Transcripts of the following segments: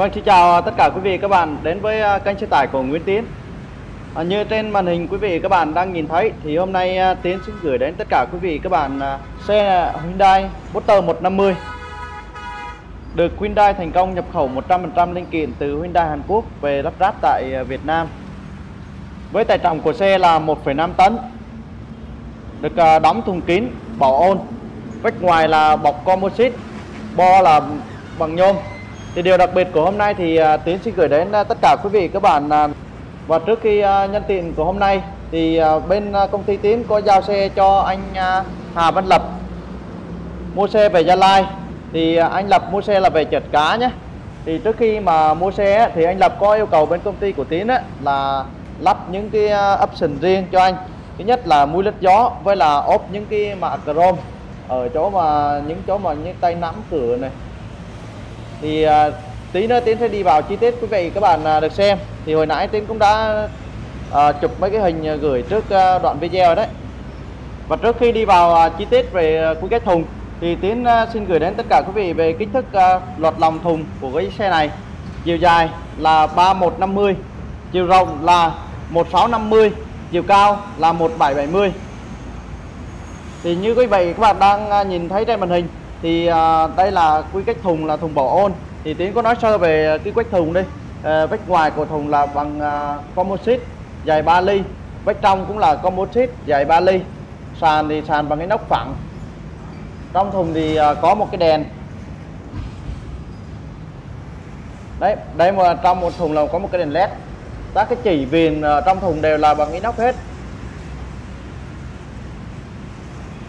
Vâng, xin chào tất cả quý vị các bạn đến với à, kênh xe tải của Nguyễn Tiến. À, Như trên màn hình quý vị các bạn đang nhìn thấy thì hôm nay à, Tiến xin gửi đến tất cả quý vị các bạn à, xe Hyundai Boxster 150 Được Hyundai thành công nhập khẩu 100% linh kiện từ Hyundai Hàn Quốc về lắp ráp tại Việt Nam. Với tải trọng của xe là 1,5 tấn Được đóng thùng kín, bảo ôn. Vách ngoài là bọc composite Bo là bằng nhôm thì điều đặc biệt của hôm nay thì à, Tiến xin gửi đến à, tất cả quý vị các bạn à, và trước khi nhân tiện của hôm nay thì bên công ty Tiến có giao xe cho anh Hà Văn Lập. Mua xe về Gia Lai thì anh Lập mua xe là về chợt cá nhé. Thì trước khi mà mua xe thì anh Lập có yêu cầu bên công ty của Tiến á, là lắp những cái option riêng cho anh. Thứ nhất là mũi lít gió với là ốp những cái mạ chrome ở chỗ mà những chỗ mà những tay nắm cửa này thì à, tí nữa tiến sẽ đi vào chi tiết quý vị các bạn à, được xem. Thì hồi nãy tiến cũng đã à, chụp mấy cái hình gửi trước à, đoạn video đấy. Và trước khi đi vào à, chi tiết về à, quy cách thùng thì tiến à, xin gửi đến tất cả quý vị về kích thước à, lọt lòng thùng của cái xe này. Chiều dài là 3150 chiều rộng là 1650 chiều cao là 1770 thì như quý vị các bạn đang à, nhìn thấy trên màn hình thì à, đây là quy cách thùng là thùng bảo ôn. Thì tiến có nói sơ về quy cách thùng đi. À, vách ngoài của thùng là bằng à, composite dài 3 ly. Vách trong cũng là composite dài 3 ly. Sàn thì sàn bằng inox phẳng. Trong thùng thì à, có một cái đèn. Đấy đây mà trong một thùng là có một cái đèn led. Các cái chỉ viền à, trong thùng đều là bằng inox hết.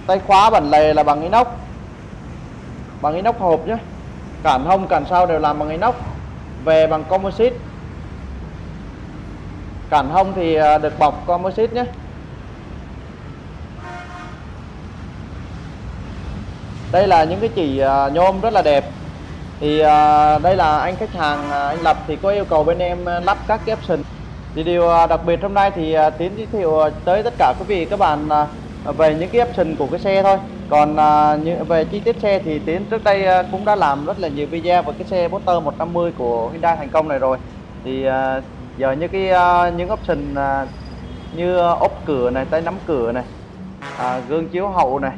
Tay khóa bản lề là bằng inox bằng inox hộp nhé. Cản hông, cản sau đều làm bằng inox. Về bằng composite. Cản hông thì à, được bọc composite nhé. Đây là những cái chỉ à, nhôm rất là đẹp. Thì à, đây là anh khách hàng anh Lập thì có yêu cầu bên em lắp các cái option. Thì điều đặc biệt hôm nay thì Tiến giới thiệu tới tất cả quý vị các bạn về những cái option của cái xe thôi còn à, như về chi tiết xe thì tiến trước đây à, cũng đã làm rất là nhiều video về cái xe Boxster 150 của Hyundai thành công này rồi. Thì à, giờ như cái à, những option à, như ốp cửa này tay nắm cửa này à, gương chiếu hậu này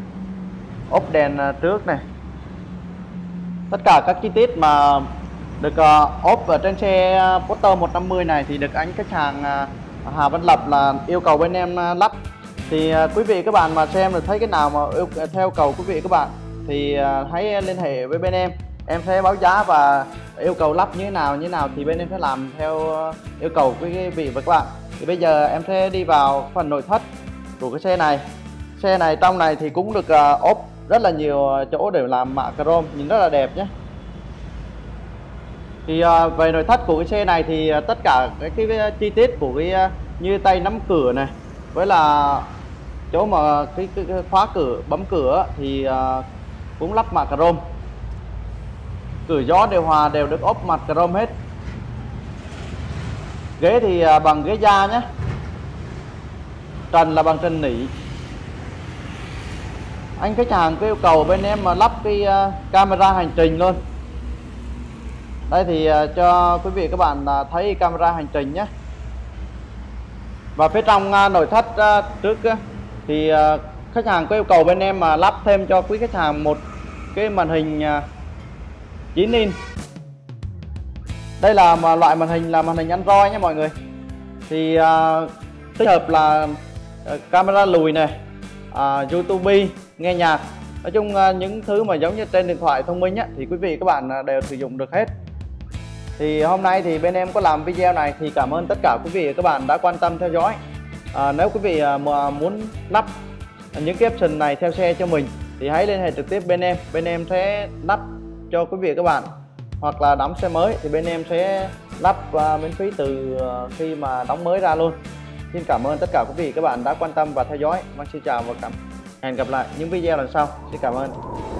ốp đèn à, trước này. Tất cả các chi tiết mà được uh, ốp ở trên xe Boxster 150 này thì được anh khách hàng uh, Hà Văn Lập là yêu cầu bên em uh, lắp thì à, quý vị các bạn mà xem được thấy cái nào mà yêu, à, theo cầu quý vị các bạn thì à, hãy liên hệ với bên em. Em sẽ báo giá và yêu cầu lắp như thế nào như thế nào thì bên em sẽ làm theo yêu cầu quý vị và các bạn. Thì bây giờ em sẽ đi vào phần nội thất của cái xe này. Xe này trong này thì cũng được ốp rất là nhiều chỗ để làm mạ chrome nhìn rất là đẹp nhé. Thì về nội thất của cái xe này thì tất cả cái, cái, chi tiết của cái như tay nắm cửa này với là chỗ mà cái, cái, cái khóa cửa bấm cửa thì uh, cũng lắp mặt chrome cửa gió điều hòa đều được ốp mặt chrome hết. Ghế thì uh, bằng ghế da nhé trần là bằng trần nỉ. Anh khách hàng có yêu cầu bên em mà lắp cái uh, camera hành trình luôn. Đây thì uh, cho quý vị các bạn uh, thấy camera hành trình nhé và phía trong à, nội thất à, trước thì à, khách hàng có yêu cầu bên em mà lắp thêm cho quý khách hàng một cái màn hình 9 inch đây là mà loại màn hình là màn hình Android nha mọi người. Thì uh, tích hợp là uh, camera lùi này uh, YouTube nghe nhạc. Nói chung uh, những thứ mà giống như trên điện thoại thông minh á, thì quý vị các bạn đều sử dụng được hết thì hôm nay thì bên em có làm video này thì cảm ơn tất cả quý vị và các bạn đã quan tâm theo dõi. À, nếu quý vị mà à, muốn lắp những cái option này theo xe cho mình thì hãy liên hệ trực tiếp bên em. Bên em sẽ lắp cho quý vị và các bạn. Hoặc là đóng xe mới thì bên em sẽ lắp uh, miễn phí từ uh, khi mà đóng mới ra luôn. Xin cảm ơn tất cả quý vị các bạn đã quan tâm và theo dõi. Vâng xin chào và cảm hẹn gặp lại những video lần sau. Xin cảm ơn.